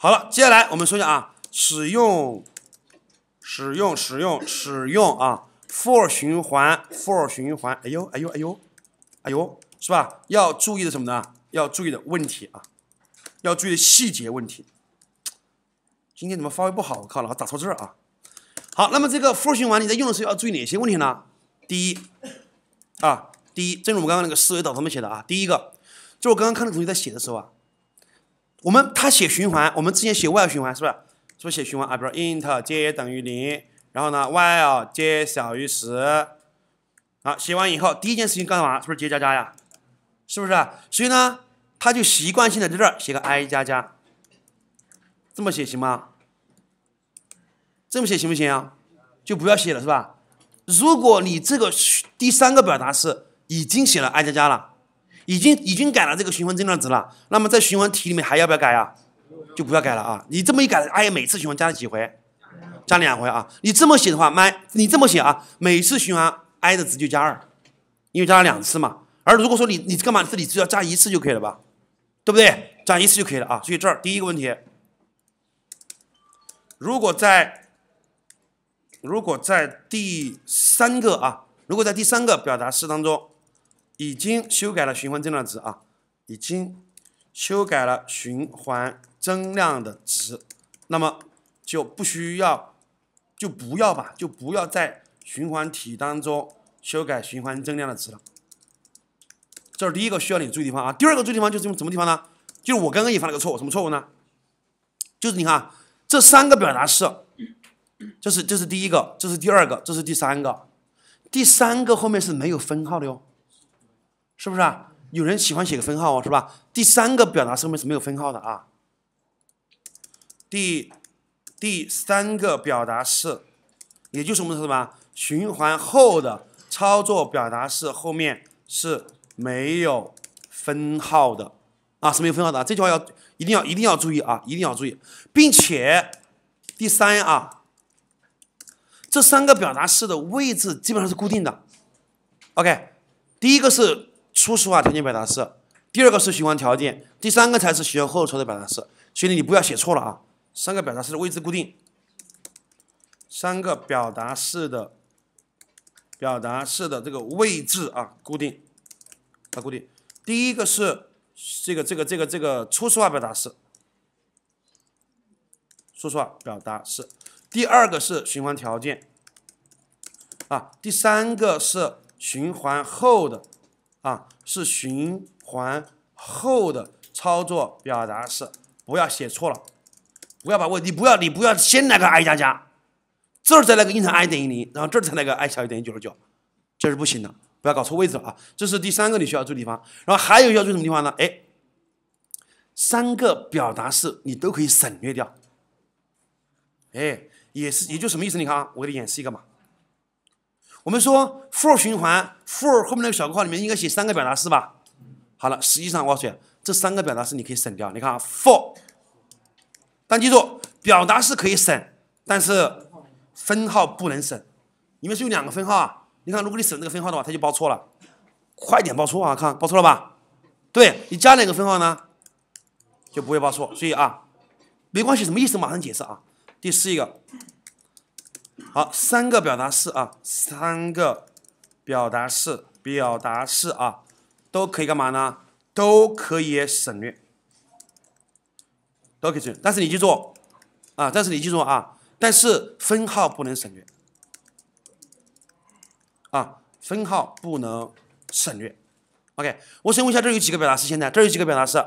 好了，接下来我们说一下啊，使用、使用、使用、使用啊，for 循环，for 循环，哎呦，哎呦，哎呦，哎呦，是吧？要注意的什么呢？要注意的问题啊，要注意的细节问题。今天怎么发挥不好？我靠，老打错字啊！好，那么这个 for 循环你在用的时候要注意哪些问题呢？第一，啊，第一，正如我们刚刚那个思维导图上面写的啊，第一个，就我刚刚看到同学在写的时候啊，我们他写循环，我们之前写 while 循环是不是？是不是写循环啊？比如 int 接等于零，然后呢 while j 小于十，好，写完以后第一件事情干嘛？是不是接加加呀？是不是？所以呢，他就习惯性的在这儿写个 i 加加，这么写行吗？这么写行不行啊？就不要写了是吧？如果你这个第三个表达式已经写了 i 加加了，已经已经改了这个循环增量值了，那么在循环题里面还要不要改呀？就不要改了啊！你这么一改，i 每次循环加了几回？加两回啊！你这么写的话，my 你这么写啊，每次循环 i 的值就加二，因为加了两次嘛。而如果说你你干嘛？这里只要加一次就可以了吧？对不对？加一次就可以了啊！所以这儿第一个问题，如果在如果在第三个啊，如果在第三个表达式当中已经修改了循环增量值啊，已经修改了循环增量的值，那么就不需要，就不要吧，就不要在循环体当中修改循环增量的值了。这是第一个需要你注意地方啊。第二个注意地方就是什么地方呢？就是我刚刚也犯了个错误，什么错误呢？就是你看这三个表达式。这是这是第一个，这是第二个，这是第三个，第三个后面是没有分号的哟，是不是啊？有人喜欢写个分号哦，是吧？第三个表达式后面是没有分号的啊。第第三个表达式，也就是我们说什么？循环后的操作表达式后面是没有分号的啊，是没有分号的。这句话要一定要一定要注意啊，一定要注意，并且第三啊。这三个表达式的位置基本上是固定的，OK，第一个是初始化条件表达式，第二个是循环条件，第三个才是循环后操作表达式。所以你不要写错了啊！三个表达式的位置固定，三个表达式的表达式的这个位置啊固定，啊固定。第一个是这个这个这个这个初始化表达式，初始化表达式。第二个是循环条件，啊，第三个是循环后的，啊，是循环后的操作表达式，不要写错了，不要把问，你不要你不要先来个 i 加加，这儿再来个 int i 等于零，然后这儿再来个 i 小于等于九十九，这是不行的，不要搞错位置了啊，这是第三个你需要注意地方，然后还有要注意什么地方呢？哎，三个表达式你都可以省略掉，哎。也是，也就什么意思？你看啊，我给你演示一个嘛。我们说 for 循环，for 后面那个小括号里面应该写三个表达式吧？好了，实际上我诉你，这三个表达式你可以省掉。你看啊，for，但记住，表达式可以省，但是分号不能省。里面是有两个分号啊。你看，如果你省这个分号的话，它就报错了。快点报错啊！看报错了吧？对你加两个分号呢，就不会报错。所以啊，没关系，什么意思？马上解释啊。第四一个，好，三个表达式啊，三个表达式，表达式啊，都可以干嘛呢？都可以省略，都可以省略。但是你记住啊，但是你记住啊，但是分号不能省略啊，分号不能省略。OK，我先问一下，这有几个表达式？现在这有几个表达式？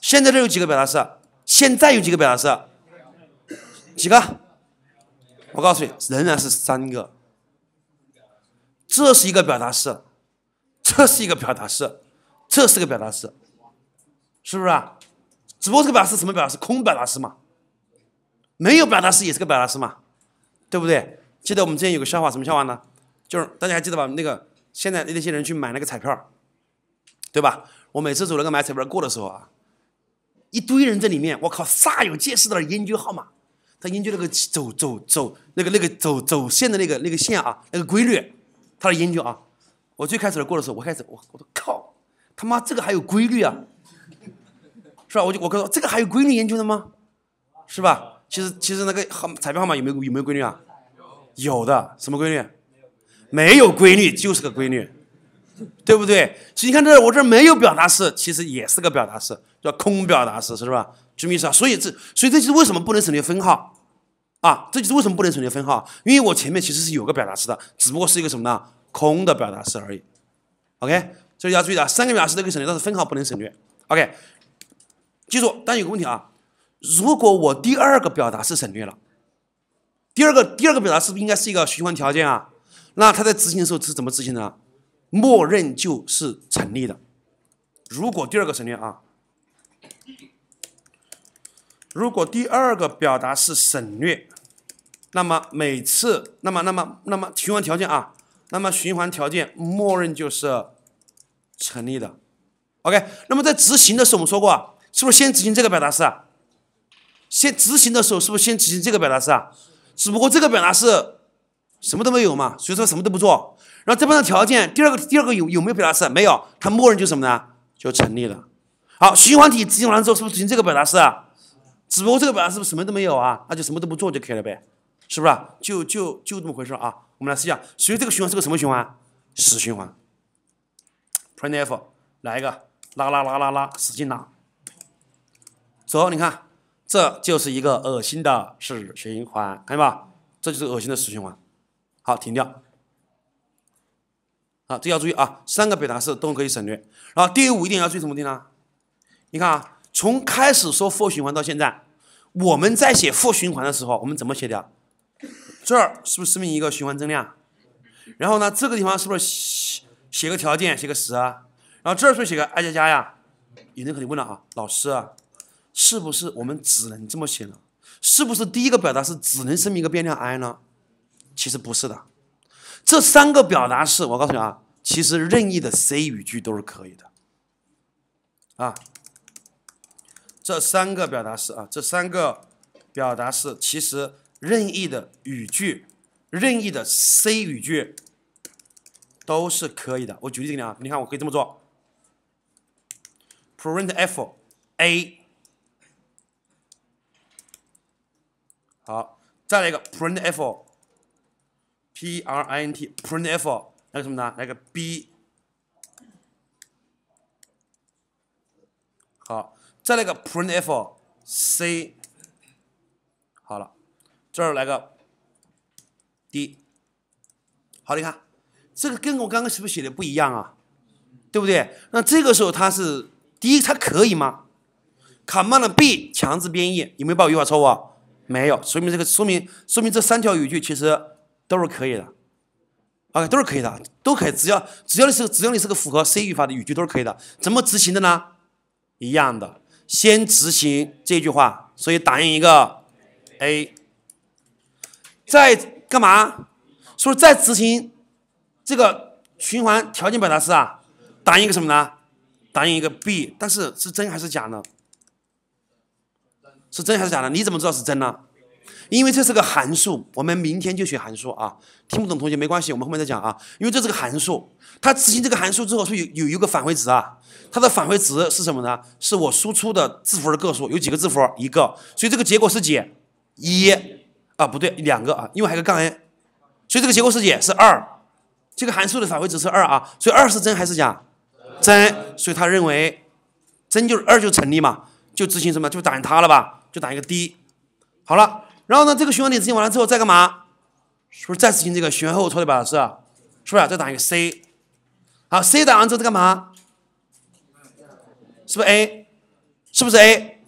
现在这有几个表达式？现在有几个表达式？几个？我告诉你，仍然是三个。这是一个表达式，这是一个表达式，这是个表达式，是不是啊？只不过这个表达式什么表达式？空表达式嘛。没有表达式也是个表达式嘛，对不对？记得我们之前有个笑话，什么笑话呢？就是大家还记得吧？那个现在那些人去买那个彩票，对吧？我每次走那个买彩票过的时候啊，一堆人在里面，我靠，煞有介事的研究号码。他研究那个走走走那个那个走走线的那个那个线啊，那个规律，他的研究啊。我最开始过的时候，我开始我我说靠，他妈这个还有规律啊！是吧？我就我跟说这个还有规律研究的吗？是吧？其实其实那个号彩票号码有没有有没有规律啊？有的，什么规律？没有规律就是个规律，对不对？所以你看这我这没有表达式，其实也是个表达式，叫空表达式，是吧？什么意思啊？所以这所以这就是为什么不能省略分号啊？这就是为什么不能省略分号，因为我前面其实是有个表达式的，只不过是一个什么呢？空的表达式而已。OK，所以要注意啊，三个表达式都可以省略，但是分号不能省略。OK，记住，但有个问题啊，如果我第二个表达式省略了，第二个第二个表达式不应该是一个循环条件啊？那它在执行的时候是怎么执行的呢？默认就是成立的。如果第二个省略啊，如果第二个表达式省略，那么每次，那么那么那么循环条件啊，那么循环条件默认就是成立的。OK，那么在执行的时候我们说过，是不是先执行这个表达式啊？先执行的时候是不是先执行这个表达式啊？只不过这个表达式。什么都没有嘛，所以说什么都不做。然后这边的条件，第二个第二个有有没有表达式？没有，它默认就什么呢？就成立了。好，循环体执行完了之后，是不是执行这个表达式啊？只不过这个表达式什么都没有啊，那就什么都不做就可以了呗，是不是？就就就这么回事啊。我们来试一下，所以这个循环是个什么循环？死循环。printf 来一个拉拉拉拉拉，使劲拉。走，你看，这就是一个恶心的死循环，看见吧？这就是恶心的死循环。好，停掉。好，这要注意啊，三个表达式都可以省略。然后第五一点要注意什么地方？你看啊，从开始说 for 循环到现在，我们在写 for 循环的时候，我们怎么写的？这儿是不是声明一个循环增量？然后呢，这个地方是不是写写个条件，写个十啊？然后这儿是不是写个 i 加加呀？有人肯定问了啊，老师啊，是不是我们只能这么写呢？是不是第一个表达式只能声明一个变量 i 呢？其实不是的，这三个表达式，我告诉你啊，其实任意的 C 语句都是可以的，啊，这三个表达式啊，这三个表达式其实任意的语句、任意的 C 语句都是可以的。我举例给你啊，你看我可以这么做，print f a，好，再来一个 print f。Print printf 来个什么呢？来个 b，好，再来个 printf c，好了，这儿来个 d，好，你看这个跟我刚刚是不是写的不一样啊？对不对？那这个时候它是第一，它可以吗？command b 强制编译，有没有报语法错误？没有，说明这个说明说明这三条语句其实。都是可以的，OK，都是可以的，都可以。只要只要你是只要你是个符合 C 语法的语句，都是可以的。怎么执行的呢？一样的，先执行这句话，所以打印一个 A，再干嘛？说再执行这个循环条件表达式啊，打印一个什么呢？打印一个 B，但是是真还是假呢？是真还是假的？你怎么知道是真呢？因为这是个函数，我们明天就学函数啊。听不懂同学没关系，我们后面再讲啊。因为这是个函数，它执行这个函数之后是有有一个返回值啊。它的返回值是什么呢？是我输出的字符的个数，有几个字符？一个，所以这个结果是几？一啊，不对，两个啊，因为还有个杠 n，所以这个结果是几？是二。这个函数的返回值是二啊，所以二是真还是假？真。所以他认为真就是二就成立嘛，就执行什么？就打印它了吧？就打一个 D。好了。然后呢，这个循环点执行完了之后再干嘛？是不是再执行这个循环后错的表达式？是不是再打一个 C？好，C 打完之后再干嘛？是不是 A？是不是 A？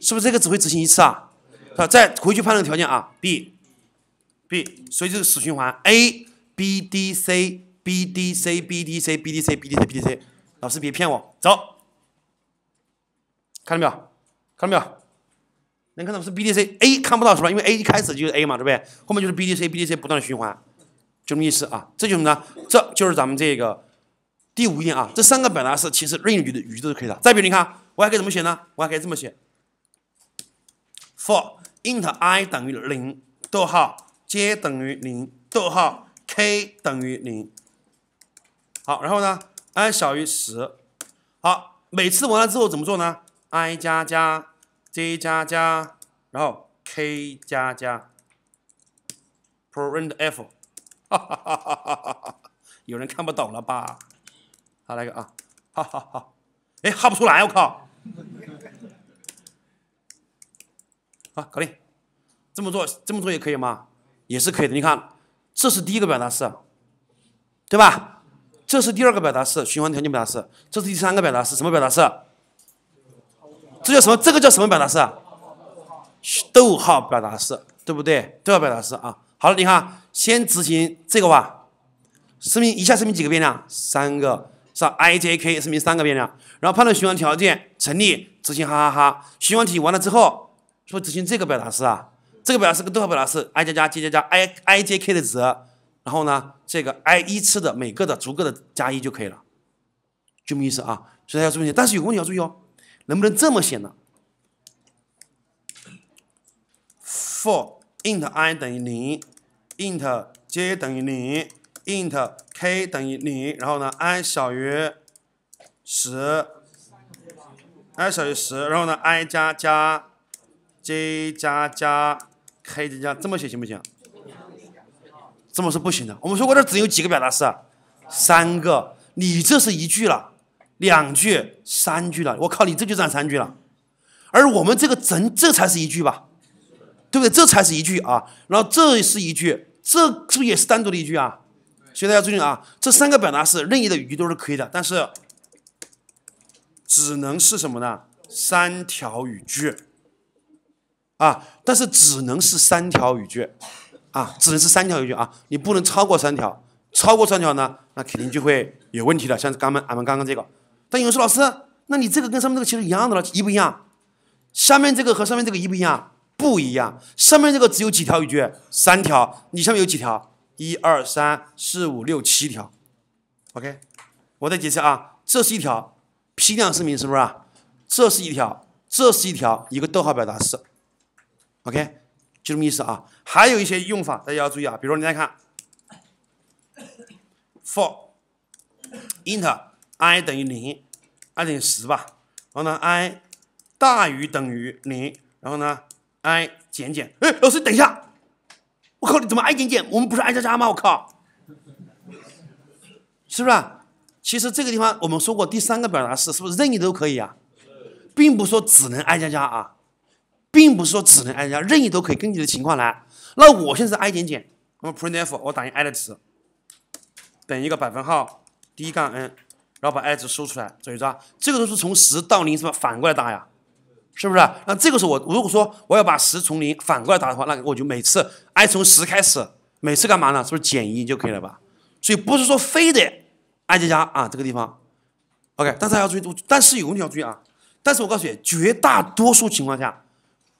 是不是这个只会执行一次啊？好，再回去判断条件啊，B，B，所以这个死循环 A B D C B D C B D C B D C B D C B D C，老师别骗我，走，看到没有？看到没有？能看到是 B D C A 看不到是吧？因为 A 一开始就是 A 嘛，对不对？后面就是 B D C B D C 不断的循环，就这么意思啊。这就是什么呢？这就是咱们这个第五点啊。这三个表达式其实任意语的语句都是可以的。再比如你看，我还可以怎么写呢？我还可以这么写：For int i 等于零，逗号 j 等于零，逗号 k 等于零。好，然后呢，i 小于十。好，每次完了之后怎么做呢？i 加加 j 加加，然后 k 加加，print f，哈哈哈哈哈哈！有人看不懂了吧？好，来个啊，哈哈哈！哎，哈不出来，我靠！好，搞定。这么做，这么做也可以吗？也是可以的。你看，这是第一个表达式，对吧？这是第二个表达式，循环条件表达式。这是第三个表达式，什么表达式？这叫什么？这个叫什么表达式啊？逗号表达式，对不对？逗号表达式啊。好了，你看，先执行这个吧。声明，一下声明几个变量？三个，是吧？i j k 声明三个变量，然后判断循环条件成立，执行哈哈哈。循环体完了之后，说执行这个表达式啊。这个表达式跟逗号表达式，i 加加 j 加加 i i j k 的值，然后呢，这个 i 依次的每个的逐个的加一就可以了，就这么意思啊。所以大家注意，但是有个问题要注意哦，能不能这么写呢？for int i 等于零，int j 等于零，int k 等于零，然后呢，i 小于十，i 小于十，然后呢，i 加加 j 加加。，k 加加这么写行不行？这么是不行的。我们说过这只有几个表达式，三个。你这是一句了，两句，三句了。我靠，你这就占三句了。而我们这个整这才是一句吧？对不对？这才是一句啊。然后这是一句，这是不是也是单独的一句啊？所以大家注意啊，这三个表达式任意的语句都是可以的，但是只能是什么呢？三条语句。啊，但是只能是三条语句，啊，只能是三条语句啊，你不能超过三条，超过三条呢，那肯定就会有问题了。像刚们俺们刚刚这个，但有人说老师，那你这个跟上面这个其实一样的了，一不一样？下面这个和上面这个一不一样？不一样。上面这个只有几条语句？三条。你下面有几条？一二三四五六七条。OK，我再解释啊，这是一条批量声明，是不是？这是一条，这是一条，一个逗号表达式。OK，就这么意思啊。还有一些用法，大家要注意啊。比如说，你来看 for inter i 等于零，i 等于十吧。然后呢，i 大于等于零，然后呢，i 减减。哎，老师，等一下，我靠，你怎么 i 减减？我们不是 i 加加吗？我靠，是不是？其实这个地方我们说过，第三个表达式是不是任意都可以啊？并不是说只能 i 加加啊。并不是说只能 i 加加，任意都可以，根据你的情况来。那我现在是 i 减减，那么 printf 我打印 i 的值，等于一个百分号 d 杠 n，然后把 i 值输出来，注意着，这个都是从十到零是吧？反过来打呀，是不是？那这个时候我如果说我要把十从零反过来打的话，那我就每次 i 从十开始，每次干嘛呢？是不是减一就可以了吧？所以不是说非得 i 加加啊，这个地方，OK。但是要注意，但是有问题要注意啊。但是我告诉你，绝大多数情况下。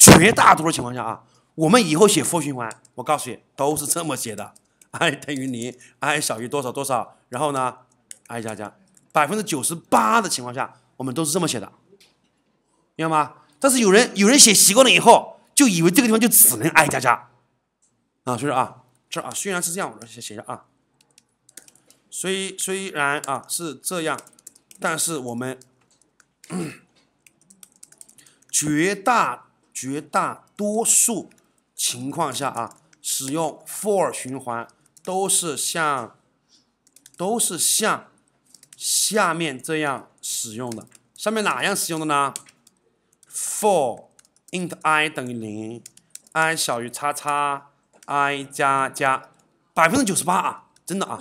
绝大多数情况下啊，我们以后写 for 循环，我告诉你都是这么写的，i 等于零，i 小于多少多少，然后呢，i 加加，百分之九十八的情况下，我们都是这么写的，明白吗？但是有人有人写习惯了以后，就以为这个地方就只能挨加加，啊，所以说啊，这啊虽然是这样，我写写一下啊，虽虽然啊是这样，但是我们 绝大。绝大多数情况下啊，使用 for 循环都是像都是像下面这样使用的。下面哪样使用的呢？for int i 等于零，i 小于叉叉，i 加加，百分之九十八啊，真的啊，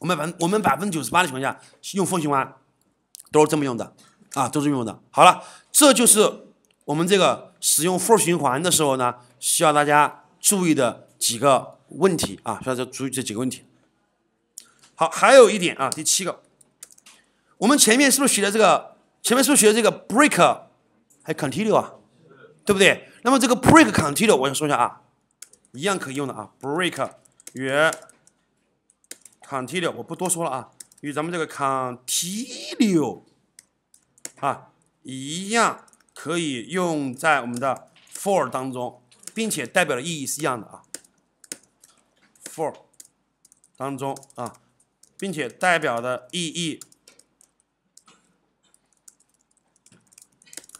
我们百分我们百分之九十八的情况下用 for 循环都是这么用的啊，都是用的。好了，这就是。我们这个使用 for 循环的时候呢，需要大家注意的几个问题啊，需要注意这几个问题。好，还有一点啊，第七个，我们前面是不是学的这个？前面是不是学的这个 break 还 continue 啊？对不对？那么这个 break continue 我想说一下啊，一样可以用的啊，break 与 continue 我不多说了啊，与咱们这个 continue 啊一样。可以用在我们的 for 当中，并且代表的意义是一样的啊。for 当中啊，并且代表的意义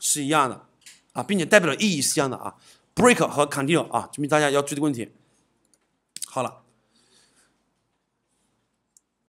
是一样的啊，并且代表的意义是一样的啊。break 和 continue 啊，注意大家要注意的问题。好了。